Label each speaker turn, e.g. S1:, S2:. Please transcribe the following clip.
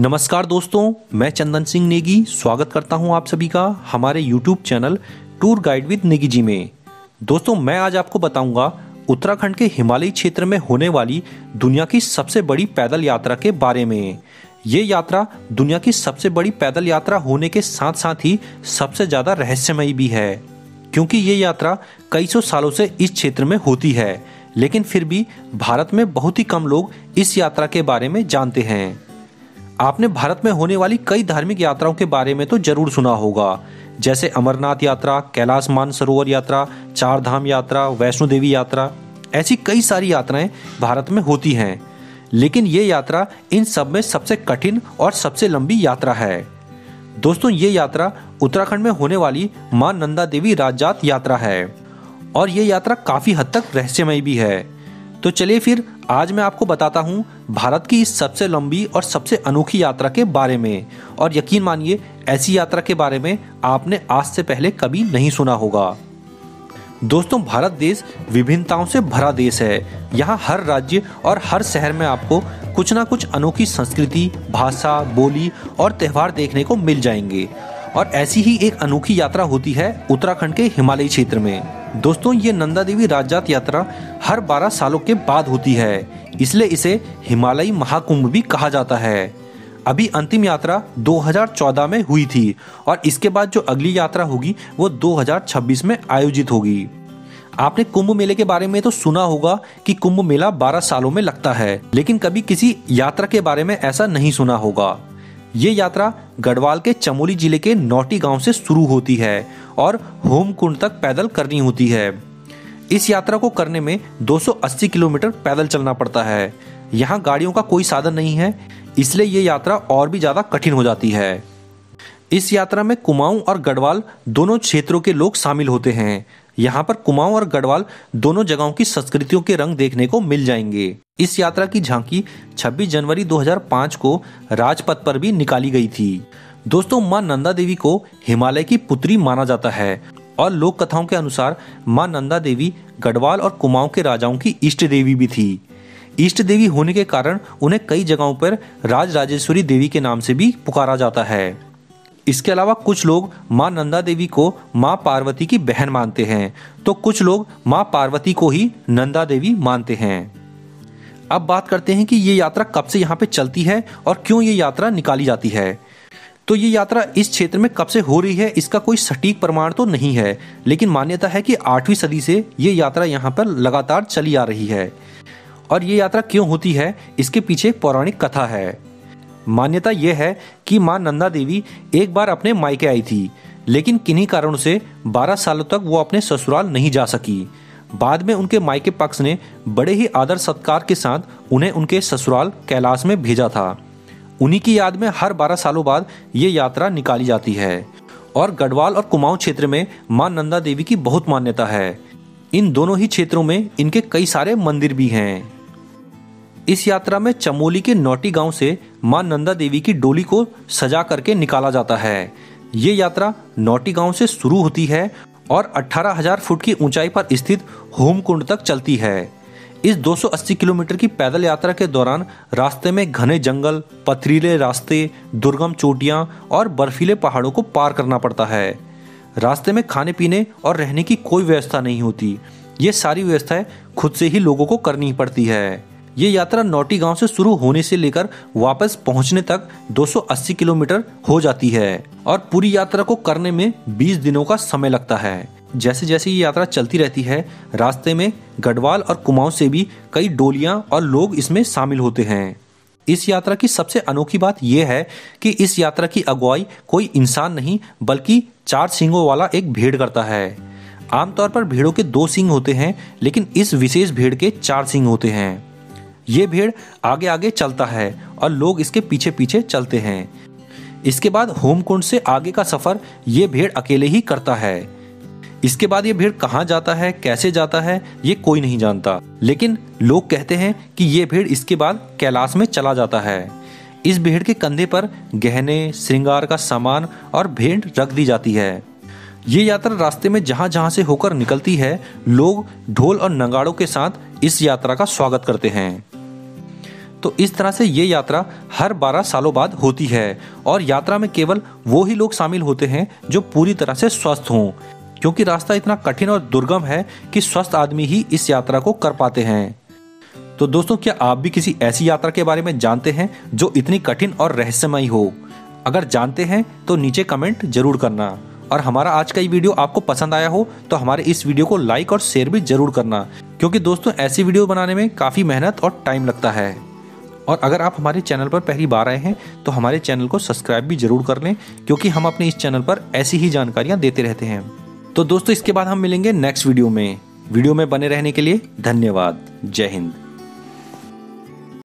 S1: नमस्कार दोस्तों, मैं चंदन सिंह नेगी स्वागत करता हूँ आप सभी का हमारे YouTube channel tour guide with Negi ji में। दोस्तों, मैं आज आपको बताऊँगा उत्तराखंड के हिमालयी क्षेत्र में होने वाली दुनिया की सबसे बड़ी पैदल यात्रा के बारे में। ये यात्रा दुनिया की सबसे बड़ी पैदल यात्रा होने के साथ साथ ही सबसे ज़्यादा रहस्यमयी भी है, क्योंकि ये यात्रा कई सौ सालों से इस क्षेत्र में होती है, लेकिन फिर भी भारत में बहुत ही कम लोग इस यात्रा के बारे में जानते हैं। आपने भारत में होने वाली कई धार्मिक यात्राओं के बारे में तो ज़रूर सुना होगा। जैसे अमरनाथ यात्रा, कैलाश मानसरोवर यात्रा चार धाम यात्रा, वैष्णो देवी यात्रा, ऐसी कई सारी यात्राएँ भारत में होती हैं। लेकिन ये यात्रा इन सब में सबसे कठिन और सबसे लंबी यात्रा है। दोस्तों, ये यात्रा उत्तराखंड में होने वाली माँ नंदा देवी राजजात यात्रा है। और ये यात्रा काफ़ी हद तक रहस्यमय भी है। तो चलिए फिर आज मैं आपको बताता हूँ भारत की इस सबसे लंबी और सबसे अनोखी यात्रा के बारे में। और यकीन मानिए, ऐसी यात्रा के बारे में आपने आज से पहले कभी नहीं सुना होगा। दोस्तों, भारत देश विभिन्नताओं से भरा देश है। यहाँ हर राज्य और हर शहर में आपको कुछ ना कुछ अनोखी संस्कृति, भाषा, बोली और त्यौहार देखने को मिल जाएँगे। और ऐसी ही एक अनोखी यात्रा होती है उत्तराखंड के हिमालयी क्षेत्र में। दोस्तों, ये नंदा देवी राजजात यात्रा हर 12 सालों के बाद होती है, इसलिए इसे हिमालयी महाकुंभ भी कहा जाता है। अभी अंतिम यात्रा 2014 में हुई थी और इसके बाद जो अगली यात्रा होगी, वो 2026 में आयोजित होगी। आपने कुंभ मेले के बारे में तो सुना होगा कि कुंभ मेला 12 सालों में लगता है, लेकिन कभी किसी यात्रा के बारे में ऐसा नहीं सुना होगा। ये यात्रा गढ़वाल के चमोली ज़िले के नौटी गाँव से शुरू होती है और होमकुंड तक पैदल करनी होती है। इस यात्रा को करने में 280 किलोमीटर पैदल चलना पड़ता है। यहाँ गाड़ियों का कोई साधन नहीं है, इसलिए ये यात्रा और भी ज़्यादा कठिन हो जाती है। इस यात्रा में कुमाऊं और गढ़वाल दोनों क्षेत्रों के लोग शामिल होते हैं। यहाँ पर कुमाऊं और गढ़वाल दोनों जगहों की संस्कृतियों के रंग देखने को मिल जाएँगे। इस यात्रा की झांकी 26 जनवरी 2005 को राजपथ पर भी निकाली गई थी। दोस्तों, माँ नंदा देवी को हिमालय की पुत्री माना जाता है और लोक कथाओं के अनुसार माँ नंदा देवी गढ़वाल और कुमाऊं के राजाओं की इष्ट देवी भी थी। इष्ट देवी होने के कारण उन्हें कई जगहों पर राज राजेश्वरी देवी के नाम से भी पुकारा जाता है। इसके अलावा कुछ लोग माँ नंदा देवी को माँ पार्वती की बहन मानते हैं तो कुछ लोग माँ पार्वती को ही नंदा देवी मानते हैं। अब बात करते हैं कि ये यात्रा कब से यहाँ पे चलती है और क्यों ये यात्रा निकाली जाती है? तो ये यात्रा इस क्षेत्र में कब से हो रही है, इसका कोई सटीक प्रमाण तो नहीं है, लेकिन मान्यता है कि आठवीं सदी से ये यात्रा यहाँ पर लगातार चली आ रही है। और ये यात्रा क्यों होती है, इसके पीछे पौराणिक कथा है। मान्यता यह है कि माँ नंदा देवी एक बार अपने मायके आई थी, लेकिन किन्हीं कारणों से 12 सालों तक वो अपने ससुराल नहीं जा सकी। बाद में उनके मायके पक्ष ने बड़े ही आदर सत्कार के साथ उन्हें उनके ससुराल कैलाश में भेजा था। उन्हीं की याद में हर बारह सालों बाद ये यात्रा निकाली जाती है और गढ़वाल और कुमाऊं क्षेत्र में माँ नंदा देवी की बहुत मान्यता है। इन दोनों ही क्षेत्रों में इनके कई सारे मंदिर भी हैं। इस यात्रा में चमोली के नौटी गाँव से माँ नंदा देवी की डोली को सजा करके निकाला जाता है। ये यात्रा नौटी गाँव से शुरू होती है और 18,000 फुट की ऊंचाई पर स्थित होमकुंड तक चलती है। इस 280 किलोमीटर की पैदल यात्रा के दौरान रास्ते में घने जंगल पथरीले रास्ते दुर्गम चोटियाँ और बर्फीले पहाड़ों को पार करना पड़ता है। रास्ते में खाने पीने और रहने की कोई व्यवस्था नहीं होती। ये सारी व्यवस्थाएँ खुद से ही लोगों को करनी पड़ती है। ये यात्रा नौटी गाँव से शुरू होने से लेकर वापस पहुँचने तक 280 किलोमीटर हो जाती है और पूरी यात्रा को करने में 20 दिनों का समय लगता है। जैसे जैसे ये यात्रा चलती रहती है, रास्ते में गढ़वाल और कुमाऊं से भी कई डोलियाँ और लोग इसमें शामिल होते हैं। इस यात्रा की सबसे अनोखी बात यह है कि इस यात्रा की अगुवाई कोई इंसान नहीं, बल्कि चार सिंगों वाला एक भेड़ करता है। आमतौर पर भेड़ों के दो सिंग होते हैं, लेकिन इस विशेष भेड़ के चार सिंग होते हैं। ये भेड़ आगे आगे चलता है और लोग इसके पीछे पीछे चलते हैं। इसके बाद होमकुंड से आगे का सफ़र ये भेड़ अकेले ही करता है। इसके बाद ये भेड़ कहाँ जाता है, कैसे जाता है, ये कोई नहीं जानता। लेकिन लोग कहते हैं कि ये भेड़ इसके बाद कैलाश में चला जाता है। इस भेड़ के कंधे पर गहने, श्रृंगार का सामान और भेंट रख दी जाती है। ये यात्रा रास्ते में जहाँ जहाँ से होकर निकलती है, लोग ढोल और नगाड़ों के साथ इस यात्रा का स्वागत करते हैं। तो इस तरह से ये यात्रा हर 12 सालों बाद होती है। और यात्रा में केवल वो ही लोग शामिल होते हैं जो पूरी तरह से स्वस्थ हों। क्योंकि रास्ता इतना कठिन और दुर्गम है कि स्वस्थ आदमी ही इस यात्रा को कर पाते हैं। तो दोस्तों, क्या आप भी किसी ऐसी यात्रा के बारे में जानते हैं जो इतनी कठिन और रहस्यमयी हो? अगर जानते हैं तो नीचे कमेंट ज़रूर करना। और हमारा आज का ये वीडियो आपको पसंद आया हो तो हमारे इस वीडियो को लाइक और शेयर भी ज़रूर करना। क्योंकि दोस्तों, ऐसी वीडियो बनाने में काफ़ी मेहनत और टाइम लगता है। और अगर आप हमारे चैनल पर पहली बार आए हैं तो हमारे चैनल को सब्सक्राइब भी ज़रूर कर लें, क्योंकि हम अपने इस चैनल पर ऐसी ही जानकारियाँ देते रहते हैं। तो दोस्तों, इसके बाद हम मिलेंगे नेक्स्ट वीडियो में। वीडियो में बने रहने के लिए धन्यवाद। जय हिंद।